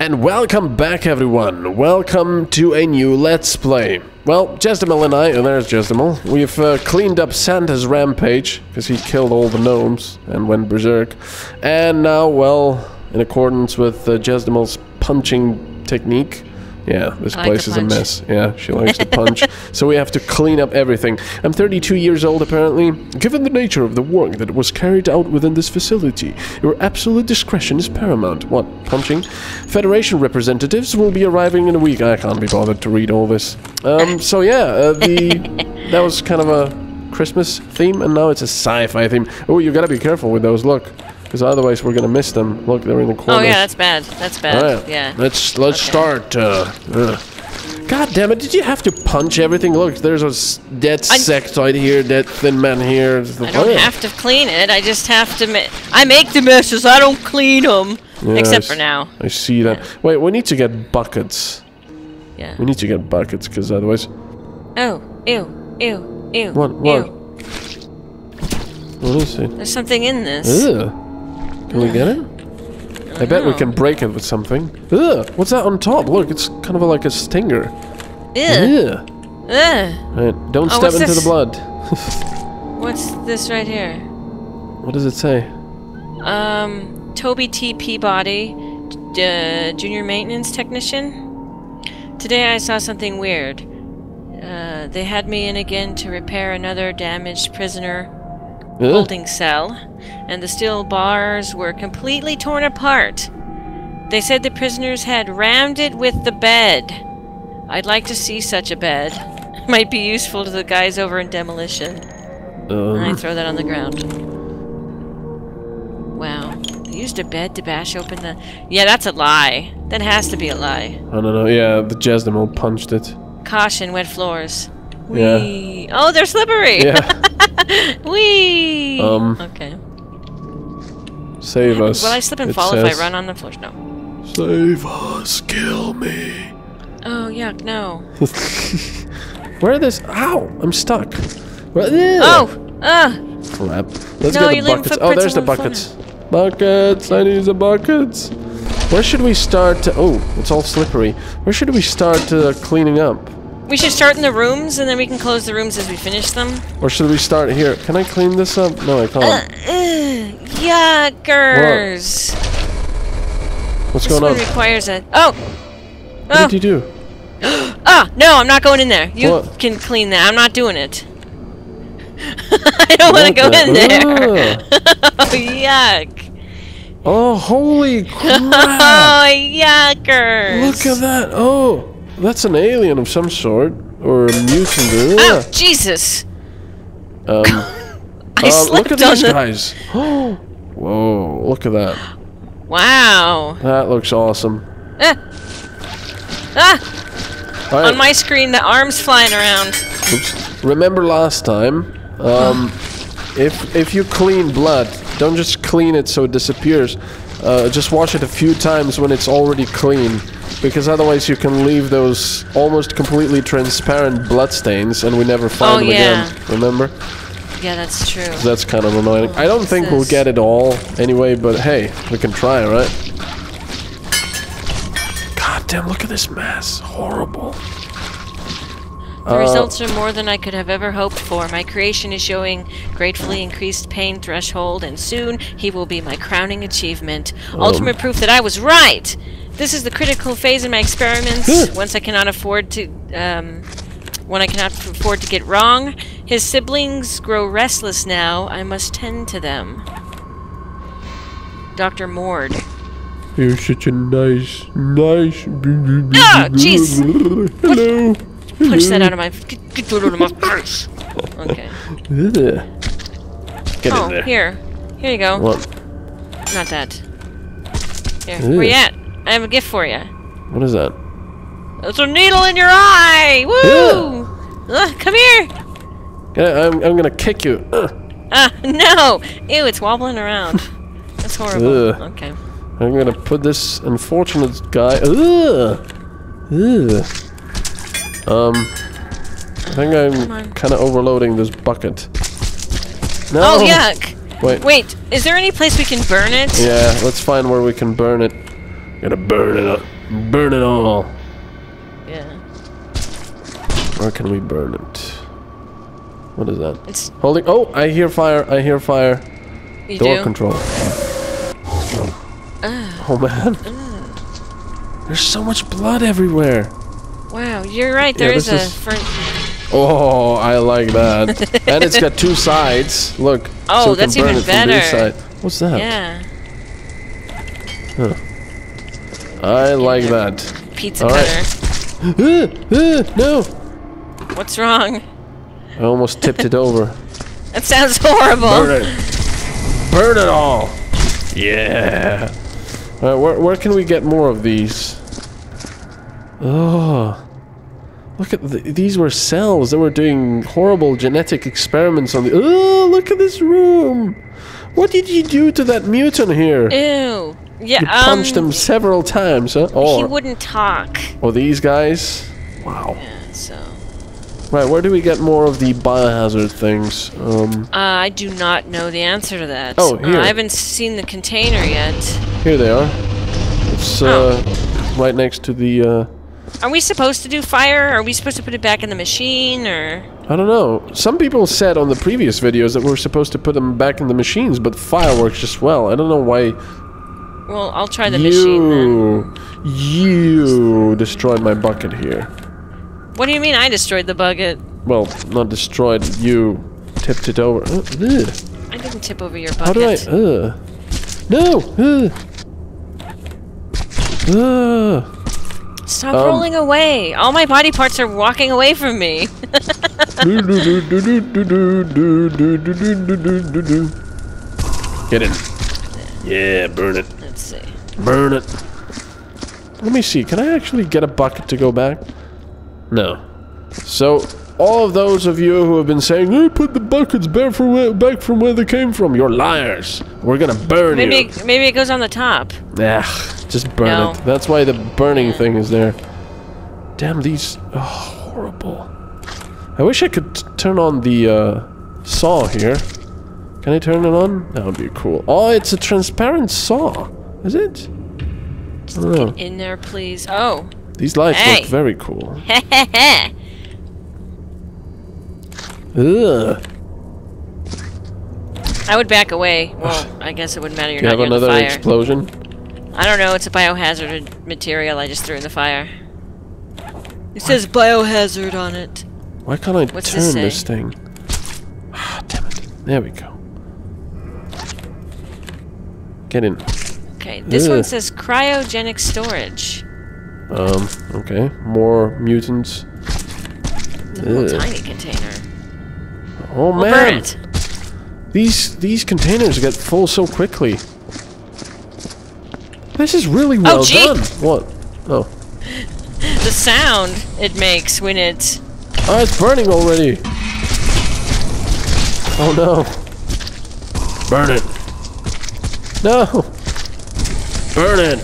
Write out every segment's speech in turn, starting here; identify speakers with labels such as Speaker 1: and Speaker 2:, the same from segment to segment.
Speaker 1: And welcome back everyone, welcome to a new Let's Play. Well, Jezdamayel and I, oh there's Jezdamayel, we've uh, cleaned up Santa's rampage, because he killed all the gnomes and went berserk. And now, well, in accordance with uh, punching technique, yeah, this
Speaker 2: like
Speaker 1: place is a mess. Yeah, she likes to punch. so we have to clean up everything. I'm 32 years old apparently. Given the nature of the work that was carried out within this facility, your absolute discretion is paramount. What, punching? Federation representatives will be arriving in a week. I can't be bothered to read all this. Um, so yeah, uh, the that was kind of a Christmas theme, and now it's a sci-fi theme. Oh, you gotta be careful with those. Look, because otherwise we're gonna miss them. Look, they're in the corner.
Speaker 2: Oh yeah, that's bad. That's bad.
Speaker 1: Alright,
Speaker 2: Yeah.
Speaker 1: Let's let's
Speaker 2: Okay.
Speaker 1: start. Uh, uh. God damn it! Did you have to punch everything? Look, there's a dead sectoid here, dead thin man here.
Speaker 2: I don't have to clean it. I just have to. Ma- I make the messes. I don't clean them.
Speaker 1: Yeah,
Speaker 2: Except for now.
Speaker 1: I see that. Wait, we need to get buckets.
Speaker 2: Yeah.
Speaker 1: We need to get buckets, because otherwise,
Speaker 2: Oh, ew, ew, ew.
Speaker 1: What- what?
Speaker 2: Ew.
Speaker 1: what is it?
Speaker 2: There's something in this.
Speaker 1: Ugh. Can we get it? I bet we can break it with something. Ugh. What's that on top? Look, it's kind of like a stinger.
Speaker 2: Ew.
Speaker 1: Ugh.
Speaker 2: Ugh.
Speaker 1: Right, don't
Speaker 2: Oh,
Speaker 1: step into
Speaker 2: this?
Speaker 1: the blood.
Speaker 2: What's this right here?
Speaker 1: What does it say?
Speaker 2: Um, Toby T. Peabody, uh, junior maintenance technician. Today I saw something weird. Uh, they had me in again to repair another damaged prisoner
Speaker 1: Ugh.
Speaker 2: holding cell, and the steel bars were completely torn apart. They said the prisoners had rammed it with the bed. I'd like to see such a bed. Might be useful to the guys over in demolition.
Speaker 1: Um,
Speaker 2: I throw that on the ground. Wow. They used a bed to bash open the. Yeah, that's a lie. That has to be a lie.
Speaker 1: I don't know. Yeah, the Jezdamayel punched it.
Speaker 2: Caution, wet floors.
Speaker 1: Yeah.
Speaker 2: Oh, they're slippery!
Speaker 1: Yeah.
Speaker 2: Whee!
Speaker 1: Um,
Speaker 2: Okay.
Speaker 1: Save us.
Speaker 2: Will I slip and
Speaker 1: it
Speaker 2: fall if I run on the floor? No.
Speaker 1: Save us. Kill me.
Speaker 2: Oh, yuck, no.
Speaker 1: Where are this? Ow! I'm stuck. Where,
Speaker 2: Oh! Ah!
Speaker 1: Crap. Let's
Speaker 2: No,
Speaker 1: get the buckets. Oh, there's the buckets. Buckets. I need the buckets. Where should we start? To, oh, it's all slippery. Where should we start uh, cleaning up?
Speaker 2: We should start in the rooms and then we can close the rooms as we finish them.
Speaker 1: Or should we start here? Can I clean this up? No, I can't.
Speaker 2: Uh, ugh, yuckers!
Speaker 1: What's
Speaker 2: This
Speaker 1: going
Speaker 2: one
Speaker 1: on?
Speaker 2: requires a. Oh!
Speaker 1: What
Speaker 2: Oh!
Speaker 1: did you do?
Speaker 2: Ah! No, I'm not going in there. You
Speaker 1: What?
Speaker 2: can clean that. I'm not doing it. I don't want to go
Speaker 1: the-
Speaker 2: in there. oh, yuck.
Speaker 1: Oh, holy crap!
Speaker 2: Oh, yuckers.
Speaker 1: Look at that! Oh, that's an alien of some sort, or a mutant.
Speaker 2: Oh,
Speaker 1: Ugh.
Speaker 2: Jesus.
Speaker 1: Um,
Speaker 2: I
Speaker 1: uh,
Speaker 2: slipped
Speaker 1: look at these
Speaker 2: the.
Speaker 1: guys. Oh, whoa! Look at that.
Speaker 2: Wow.
Speaker 1: That looks awesome.
Speaker 2: Ah! Ah!
Speaker 1: Right.
Speaker 2: On my screen, the arms flying around.
Speaker 1: Oops. Remember last time? Um, if if you clean blood, don't just clean it so it disappears. Uh, just wash it a few times when it's already clean, because otherwise you can leave those almost completely transparent blood stains, and we never find
Speaker 2: Oh,
Speaker 1: them
Speaker 2: yeah.
Speaker 1: again. Remember?
Speaker 2: Yeah, that's true.
Speaker 1: That's kind of annoying. I don't think we'll get it all anyway, but hey, we can try, right? God damn! Look at this mess. Horrible.
Speaker 2: The
Speaker 1: Uh,
Speaker 2: results are more than I could have ever hoped for. My creation is showing gratefully increased pain threshold, and soon he will be my crowning achievement.
Speaker 1: Um.
Speaker 2: Ultimate proof that I was right! This is the critical phase in my experiments. Once I cannot afford to, um, when I cannot afford to get wrong, his siblings grow restless now. I must tend to them. Dr. Mord.
Speaker 1: You're such a nice, nice.
Speaker 2: Ah, jeez.
Speaker 1: Hello.
Speaker 2: Punch that out of my. Get, get that out of my face! Okay.
Speaker 1: Get
Speaker 2: Oh,
Speaker 1: in there.
Speaker 2: here. Here you go.
Speaker 1: What?
Speaker 2: Not that. Here,
Speaker 1: Ew.
Speaker 2: where you at? I have a gift for you.
Speaker 1: What is that?
Speaker 2: It's a needle in your eye! Woo! Ugh, come here!
Speaker 1: I'm, I'm gonna kick you.
Speaker 2: Ah, no! Ew, it's wobbling around. That's horrible.
Speaker 1: Ugh.
Speaker 2: Okay.
Speaker 1: I'm gonna put this unfortunate guy. Ugh. Ugh. Um. I think I'm kind of overloading this bucket. No.
Speaker 2: Oh, yuck!
Speaker 1: Wait.
Speaker 2: Wait, is there any place we can burn it?
Speaker 1: Yeah. Let's find where we can burn it. Gotta burn it up. Burn it all.
Speaker 2: Yeah.
Speaker 1: Where can we burn it? What is that?
Speaker 2: It's
Speaker 1: Holding. Oh, I hear fire. I hear fire.
Speaker 2: you
Speaker 1: Door
Speaker 2: do.
Speaker 1: control. Ah. oh man. Ah. There's so much blood everywhere.
Speaker 2: Wow, you're right. There
Speaker 1: Yeah,
Speaker 2: is a
Speaker 1: is-
Speaker 2: front.
Speaker 1: Oh, I like that. and it's got two sides. Look.
Speaker 2: Oh,
Speaker 1: so
Speaker 2: that's even better.
Speaker 1: side. What's that?
Speaker 2: Yeah.
Speaker 1: I like that.
Speaker 2: Pizza
Speaker 1: All right.
Speaker 2: cutter.
Speaker 1: Uh, uh, no.
Speaker 2: What's wrong?
Speaker 1: I almost tipped it over.
Speaker 2: That sounds horrible.
Speaker 1: Burn it. Burn it all. Yeah. Alright, where, where can we get more of these? Oh. Look at the, these were cells that were doing horrible genetic experiments on the. Oh, look at this room. What did you do to that mutant here?
Speaker 2: Ew. Yeah.
Speaker 1: you
Speaker 2: um,
Speaker 1: punched him several times, huh?
Speaker 2: He wouldn't talk.
Speaker 1: or these guys? Wow.
Speaker 2: Yeah, so.
Speaker 1: Right, where do we get more of the biohazard things? Um,
Speaker 2: Uh, I do not know the answer to that.
Speaker 1: Oh,
Speaker 2: Uh,
Speaker 1: here.
Speaker 2: I haven't seen the container yet.
Speaker 1: here they are. It's
Speaker 2: Oh.
Speaker 1: uh, right next to the. Uh,
Speaker 2: Are we supposed to do fire? Are we supposed to put it back in the machine, or?
Speaker 1: I don't know. Some people said on the previous videos that we're supposed to put them back in the machines, but fire works just well. I don't know why
Speaker 2: Well, I'll try the machine then.
Speaker 1: you you destroyed my bucket here.
Speaker 2: What do you mean I destroyed the bucket?
Speaker 1: Well, not destroyed. You tipped it over. Uh.
Speaker 2: I didn't tip over your bucket.
Speaker 1: How do I? Uh, no. Uh, uh.
Speaker 2: Stop
Speaker 1: um,
Speaker 2: rolling away. All my body parts are walking away from me.
Speaker 1: Get in. Yeah, burn it.
Speaker 2: Let's see.
Speaker 1: Burn it. Let me see. Can I actually get a bucket to go back? No. So, all of those of you who have been saying, "I put the buckets back from where, back from where they came from," you're liars. We're gonna burn
Speaker 2: Maybe
Speaker 1: you.
Speaker 2: it, maybe it goes on the top.
Speaker 1: Ugh, just burn
Speaker 2: No.
Speaker 1: it. That's why the burning thing is there. Damn these. Oh, horrible. I wish I could t- turn on the uh, saw here. Can I turn it on? That would be cool. Oh, it's a transparent saw. Is it? I don't.
Speaker 2: In there, please. Oh.
Speaker 1: These lights
Speaker 2: Hey.
Speaker 1: look very cool.
Speaker 2: I
Speaker 1: Ugh.
Speaker 2: I would back away. Well, I guess it wouldn't matter. You're
Speaker 1: Do you
Speaker 2: not
Speaker 1: have
Speaker 2: near the
Speaker 1: another
Speaker 2: fire.
Speaker 1: explosion?
Speaker 2: I don't know. It's a biohazard material I just threw in the fire. It says biohazard on it.
Speaker 1: Why can't I
Speaker 2: What's
Speaker 1: turn
Speaker 2: this
Speaker 1: this, thing? Ah, damn it. There we go. Get in.
Speaker 2: Okay, this one says cryogenic storage.
Speaker 1: Um, okay. More mutants.
Speaker 2: It's a little tiny container.
Speaker 1: Oh
Speaker 2: We'll
Speaker 1: man! These these containers get full so quickly. This is really well
Speaker 2: gee.
Speaker 1: done. What? Oh.
Speaker 2: The sound it makes when it.
Speaker 1: Oh, it's burning already. Oh no. Burn it. No. Burn it.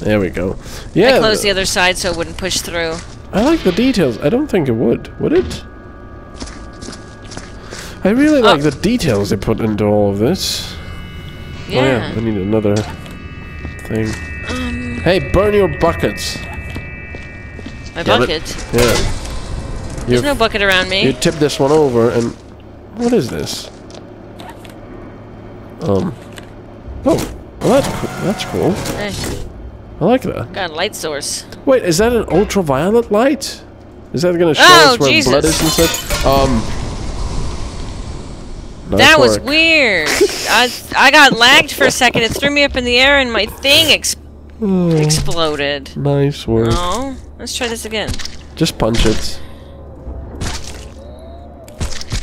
Speaker 1: There we go. Yeah.
Speaker 2: I closed the other side so it wouldn't push through.
Speaker 1: I like the details. I don't think it would. Would it? I really like the details they put into all of this. Oh yeah,
Speaker 2: Yeah.
Speaker 1: I need another thing.
Speaker 2: Um,
Speaker 1: Hey, burn your buckets.
Speaker 2: my
Speaker 1: Damn it.
Speaker 2: bucket.
Speaker 1: Yeah.
Speaker 2: There's
Speaker 1: You
Speaker 2: no bucket around me.
Speaker 1: you tip this one over and what is this? Um. Oh, well, that's cool. That's cool.
Speaker 2: Eh,
Speaker 1: I like that.
Speaker 2: got a light source.
Speaker 1: Wait, is that an ultraviolet light? Is that gonna show
Speaker 2: Oh,
Speaker 1: us where
Speaker 2: Jesus.
Speaker 1: blood is and such? Um. nice
Speaker 2: that was weird. I I got lagged for a second. It threw me up in the air and my thing ex-
Speaker 1: Oh,
Speaker 2: exploded.
Speaker 1: nice work.
Speaker 2: Oh, let's try this again.
Speaker 1: Just punch it.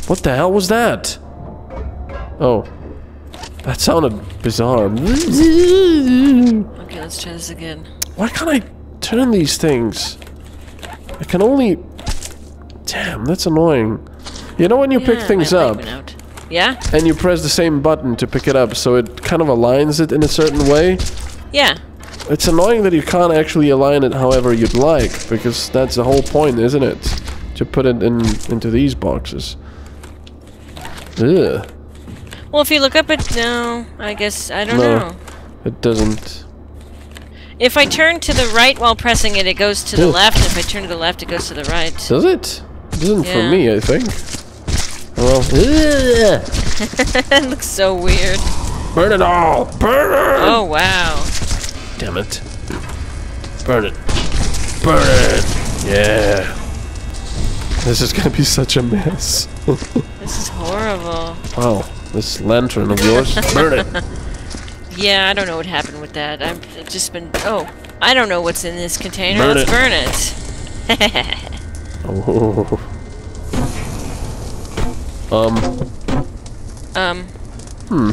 Speaker 1: What the hell was that? Oh. That sounded bizarre.
Speaker 2: Okay, let's try this again.
Speaker 1: Why can't I turn these things? I can only... Damn, that's annoying. You know when you pick things up.
Speaker 2: Yeah,
Speaker 1: and you press the same button to pick it up so it kind of aligns it in a certain way?
Speaker 2: yeah.
Speaker 1: It's annoying that you can't actually align it however you'd like, because that's the whole point, isn't it? To put it in into these boxes. Ugh,
Speaker 2: Well, if you look up at no, I guess I don't
Speaker 1: No.
Speaker 2: know.
Speaker 1: it doesn't.
Speaker 2: If I turn to the right while pressing it, it goes to the left. If I turn to the left, it goes to the right.
Speaker 1: Does it? It doesn't for me, I think. Well,
Speaker 2: it looks so weird.
Speaker 1: burn it all! Burn it!
Speaker 2: Oh wow.
Speaker 1: Damn it. Burn it. Burn it! Yeah. This is gonna be such a mess.
Speaker 2: This is horrible.
Speaker 1: wow, this lantern of yours. burn it!
Speaker 2: Yeah, I don't know what happened with that. I've just been. Oh, I don't know what's in this container.
Speaker 1: Burn
Speaker 2: Let's
Speaker 1: it.
Speaker 2: burn it.
Speaker 1: Oh. Um,
Speaker 2: um.
Speaker 1: Hmm.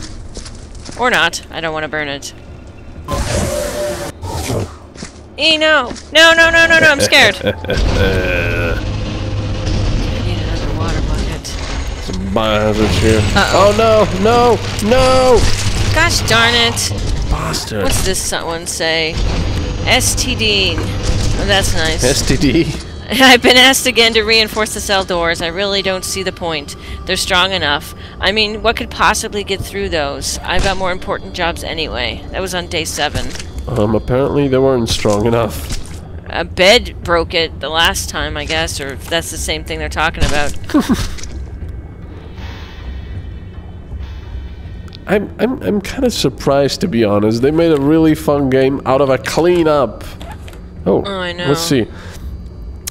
Speaker 2: Or not. I don't want to burn it. E no! No! No! No! No! No! I'm scared.
Speaker 1: biohazards here.
Speaker 2: Uh-oh.
Speaker 1: Oh no, no, no!
Speaker 2: Gosh darn it!
Speaker 1: Bastard.
Speaker 2: What's this one say? STD. Oh, that's nice.
Speaker 1: STD?
Speaker 2: I've been asked again to reinforce the cell doors. I really don't see the point. They're strong enough. I mean, what could possibly get through those? I've got more important jobs anyway. That was on day seven.
Speaker 1: Um, apparently they weren't strong enough.
Speaker 2: A bed broke it the last time, I guess, or that's the same thing they're talking about.
Speaker 1: I'm I'm I'm kind of surprised to be honest. They made a really fun game out of a cleanup. Oh,
Speaker 2: Oh, I know.
Speaker 1: let's see.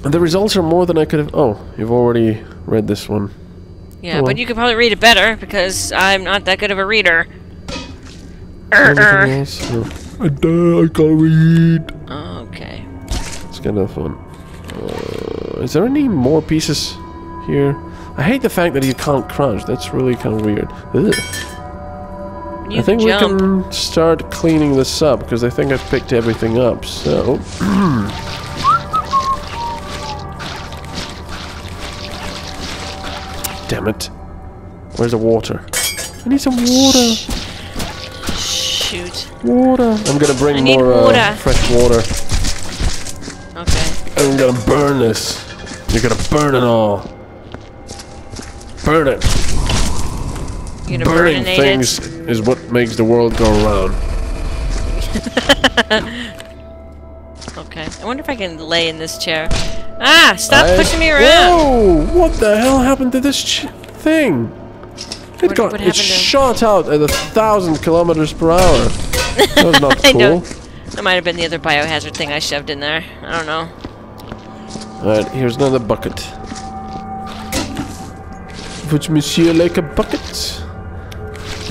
Speaker 1: The results are more than I could have. Oh, you've already read this one.
Speaker 2: Yeah,
Speaker 1: Oh, well.
Speaker 2: but you could probably read it better because I'm not that good of a reader. Er,
Speaker 1: Anything
Speaker 2: er.
Speaker 1: else? No. I, duh, I can't read.
Speaker 2: Okay.
Speaker 1: It's kind of fun. Uh, is there any more pieces here? I hate the fact that you can't crunch. That's really kind of weird. Ugh.
Speaker 2: You
Speaker 1: I think
Speaker 2: jump.
Speaker 1: we can start cleaning this up because I think I've picked everything up. So, damn it! Where's the water? I need some water.
Speaker 2: Shoot.
Speaker 1: Water. I'm gonna bring
Speaker 2: I
Speaker 1: more uh,
Speaker 2: water.
Speaker 1: fresh water.
Speaker 2: Okay.
Speaker 1: I'm gonna burn this. You're gonna burn it all. Burn it.
Speaker 2: You're gonna
Speaker 1: Burning things
Speaker 2: it.
Speaker 1: is what makes the world go round.
Speaker 2: Okay. I wonder if I can lay in this chair. Ah! Stop
Speaker 1: I-
Speaker 2: pushing me around!
Speaker 1: Whoa! What the hell happened to this ch- thing? It
Speaker 2: What-
Speaker 1: got
Speaker 2: what
Speaker 1: it
Speaker 2: happened to-
Speaker 1: shot out at a thousand kilometers per hour. That was not cool.
Speaker 2: know. That might have been the other biohazard thing I shoved in there. I don't know.
Speaker 1: Alright, here's another bucket. Would monsieur like a bucket?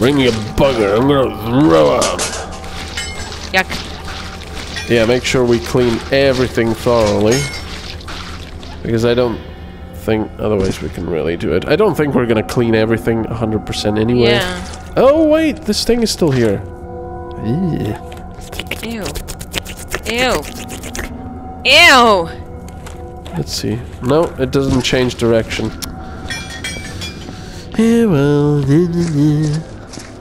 Speaker 1: Bring me a bugger. I'm gonna throw out.
Speaker 2: Yuck.
Speaker 1: Yeah, make sure we clean everything thoroughly. Because I don't think otherwise we can really do it. I don't think we're gonna clean everything 100% anyway.
Speaker 2: Yeah.
Speaker 1: Oh wait, this thing is still here. Ew.
Speaker 2: Ew. Ew. Ew!
Speaker 1: Let's see. No, it doesn't change direction. Yeah, well,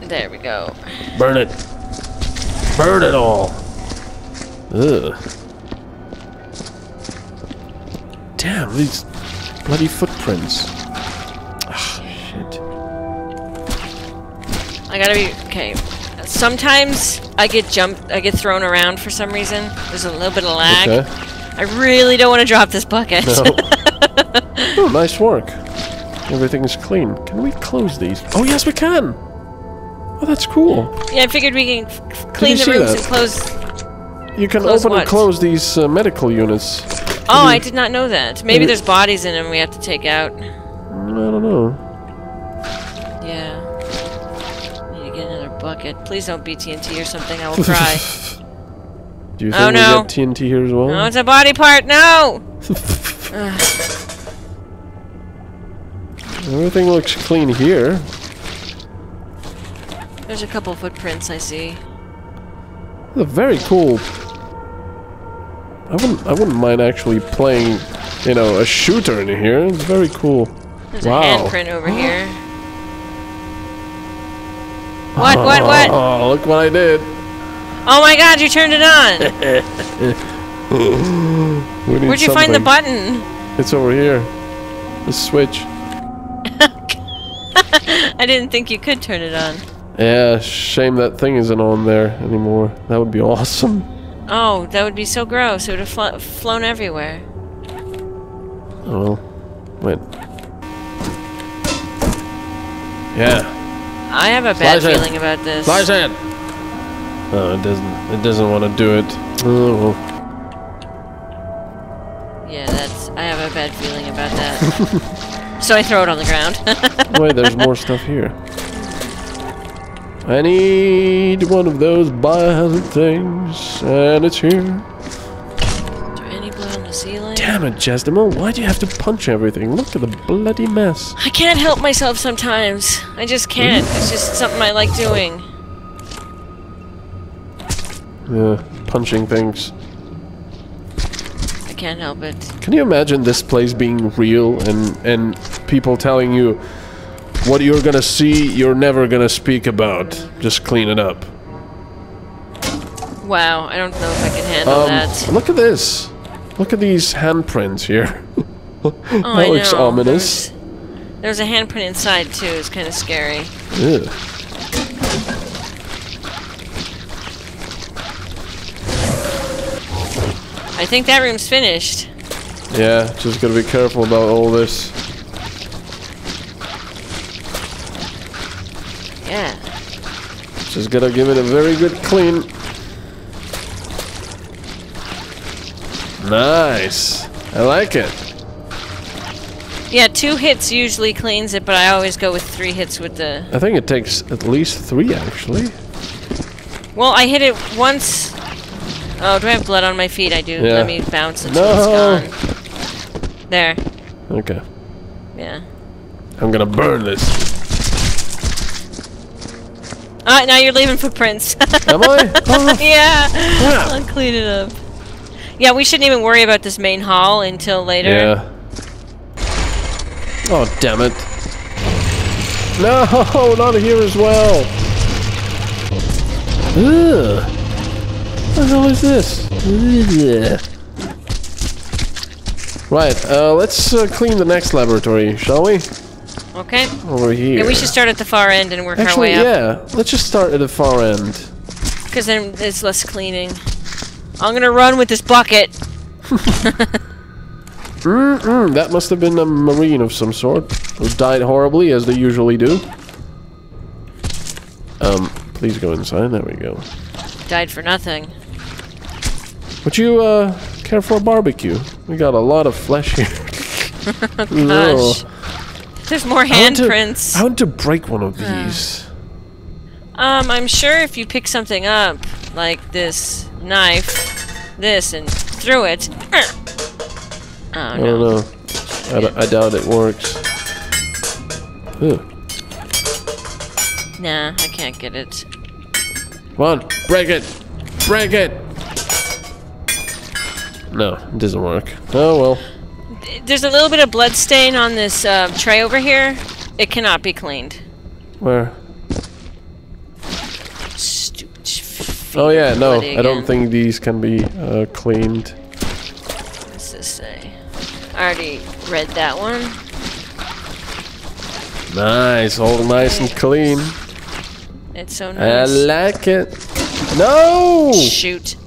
Speaker 2: There we go.
Speaker 1: burn it. Burn it all. Ugh. Damn, these bloody footprints. Ah, shit.
Speaker 2: I gotta be okay. Sometimes I get jumped, I get thrown around for some reason. There's a little bit of lag.
Speaker 1: Okay.
Speaker 2: I really don't want to drop this bucket.
Speaker 1: No. oh, nice work. Everything is clean. Can we close these? Oh, yes, we can. Oh, that's cool.
Speaker 2: yeah, I figured we can clean the rooms
Speaker 1: that?
Speaker 2: and close.
Speaker 1: You can
Speaker 2: Close
Speaker 1: open
Speaker 2: what?
Speaker 1: and close these uh, medical units.
Speaker 2: Oh, I did not know that. Maybe there's bodies in them we have to take out.
Speaker 1: I don't know.
Speaker 2: Yeah. Need to get another bucket. Please don't be TNT or something. I will cry.
Speaker 1: Do you
Speaker 2: Oh,
Speaker 1: think
Speaker 2: no.
Speaker 1: we get TNT here as well?
Speaker 2: no, it's a body part. No.
Speaker 1: Everything looks clean here.
Speaker 2: There's a couple footprints I see.
Speaker 1: They're very cool. I wouldn't. I wouldn't mind actually playing, you know, a shooter in here. It's very cool.
Speaker 2: There's
Speaker 1: Wow.
Speaker 2: a handprint over here. What? What? What?
Speaker 1: Oh, look what I did.
Speaker 2: Oh my God! You turned it on. Where'd you find the button?
Speaker 1: It's over here. The switch.
Speaker 2: I didn't think you could turn it on.
Speaker 1: Yeah, shame that thing isn't on there anymore. That would be awesome.
Speaker 2: Oh, that would be so gross. It would have flo flown everywhere.
Speaker 1: Oh well. Wait. Yeah.
Speaker 2: I have a bad feeling about this.
Speaker 1: Slice it! No, it doesn't. It doesn't want to do it. Oh, well.
Speaker 2: Yeah, that's. I have a bad feeling about that. so I throw it on the ground.
Speaker 1: Wait, there's more stuff here. I need one of those biohazard things, and it's here.
Speaker 2: Is there any blood on the ceiling?
Speaker 1: Damn it, Jezdamayel, why do you have to punch everything? Look at the bloody mess.
Speaker 2: I can't help myself sometimes. I just can't. It's just something I like doing.
Speaker 1: Yeah, punching things.
Speaker 2: I can't help it.
Speaker 1: Can you imagine this place being real and and people telling you what you're gonna see, you're never gonna speak about. Just clean it up.
Speaker 2: Wow, I don't know if I can handle
Speaker 1: Um,
Speaker 2: that.
Speaker 1: look at this. Look at these handprints here.
Speaker 2: Oh,
Speaker 1: that
Speaker 2: I
Speaker 1: looks
Speaker 2: know.
Speaker 1: ominous.
Speaker 2: There's, there's a handprint inside too. It's kind of scary. I think that room's finished.
Speaker 1: Yeah, just gotta be careful about all this.
Speaker 2: Yeah.
Speaker 1: Just gotta give it a very good clean. Nice. I like it.
Speaker 2: Yeah, two hits usually cleans it, but I always go with three hits with the...
Speaker 1: I think it takes at least three, actually.
Speaker 2: Well, I hit it once... Oh, do I have blood on my feet? I do.
Speaker 1: Yeah.
Speaker 2: Let me bounce until
Speaker 1: No.
Speaker 2: it's gone. There.
Speaker 1: Okay.
Speaker 2: Yeah.
Speaker 1: I'm gonna burn this.
Speaker 2: Ah, now you're leaving footprints.
Speaker 1: Am I? Oh,
Speaker 2: yeah.
Speaker 1: crap.
Speaker 2: I'll clean it up. Yeah, we shouldn't even worry about this main hall until later.
Speaker 1: Yeah. Oh, damn it. No, not here as well. Ugh. What the hell is this? Ugh. Right, uh, let's uh, clean the next laboratory, shall we?
Speaker 2: Okay.
Speaker 1: Over here.
Speaker 2: Yeah, we should start at the far end and work
Speaker 1: Actually,
Speaker 2: our way up.
Speaker 1: yeah. Let's just start at the far end.
Speaker 2: Because then it's less cleaning. I'm gonna run with this bucket.
Speaker 1: Mm-mm, that must have been a marine of some sort, who died horribly, as they usually do. Um, please go inside. There we go.
Speaker 2: Died for nothing.
Speaker 1: Would you, uh, care for a barbecue? We got a lot of flesh here.
Speaker 2: Gosh. There's more handprints.
Speaker 1: I want to break one of these.
Speaker 2: Um, I'm sure if you pick something up, like this knife, this, and threw it. Oh
Speaker 1: I don't know. I, d- I doubt it works. Ugh.
Speaker 2: Nah, I can't get it.
Speaker 1: Come on, break it! Break it! No, it doesn't work. Oh well.
Speaker 2: There's a little bit of blood stain on this uh, tray over here. It cannot be cleaned.
Speaker 1: Where?
Speaker 2: Stupid.
Speaker 1: Oh yeah, no, I don't think these can be uh, cleaned.
Speaker 2: What's this say? I already read that one.
Speaker 1: Nice, all nice and clean.
Speaker 2: It's so nice.
Speaker 1: I like it. No!
Speaker 2: Shoot.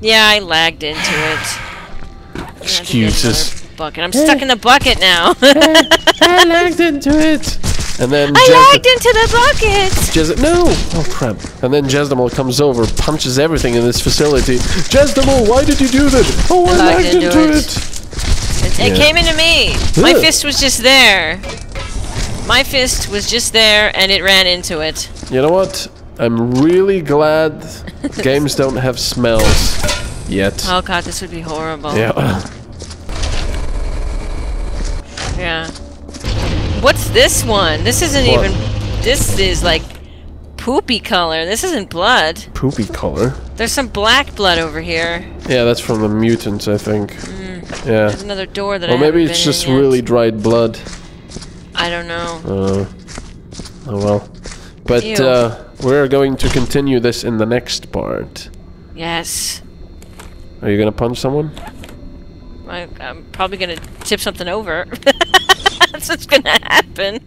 Speaker 2: Yeah, I lagged into it. I have to get
Speaker 1: Excuses.
Speaker 2: Another Bucket. I'm stuck in the bucket now.
Speaker 1: I lagged into it. And then
Speaker 2: I lagged into the bucket.
Speaker 1: Jez- no! Oh crap. And then Jezdamayel comes over, punches everything in this facility. Jezdamayel, why did you do that? Oh, I,
Speaker 2: I lagged
Speaker 1: lagged
Speaker 2: into
Speaker 1: into
Speaker 2: it.
Speaker 1: it.
Speaker 2: It, it
Speaker 1: Yeah.
Speaker 2: came into me. My fist was just there. My fist was just there, and it ran into it.
Speaker 1: You know what? I'm really glad games don't have smells yet.
Speaker 2: Oh god, this would be horrible.
Speaker 1: Yeah.
Speaker 2: Yeah. What's this one? This isn't
Speaker 1: What?
Speaker 2: even. This is like poopy color. This isn't blood.
Speaker 1: Poopy color.
Speaker 2: There's some black blood over here.
Speaker 1: Yeah, that's from the mutants, I think. Yeah.
Speaker 2: There's another door that
Speaker 1: Or
Speaker 2: I
Speaker 1: maybe it's just
Speaker 2: in yet.
Speaker 1: really dried blood.
Speaker 2: I don't know.
Speaker 1: Uh, oh well. But uh, we're going to continue this in the next part.
Speaker 2: Yes.
Speaker 1: Are you gonna punch someone?
Speaker 2: I, I'm probably gonna tip something over. That's what's gonna happen.